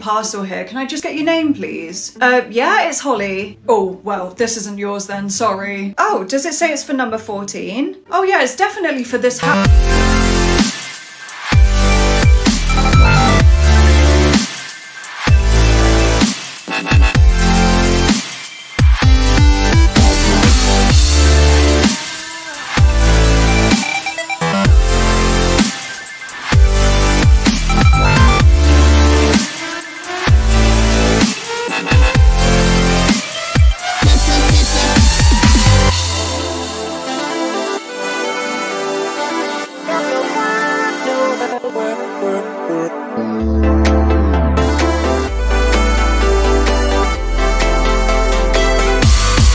parcel here. Can I just get your name, please? Uh, yeah, it's Holly. Oh, well, this isn't yours then, sorry. Oh, does it say it's for number 14? Oh yeah, it's definitely for this house. Oh, oh.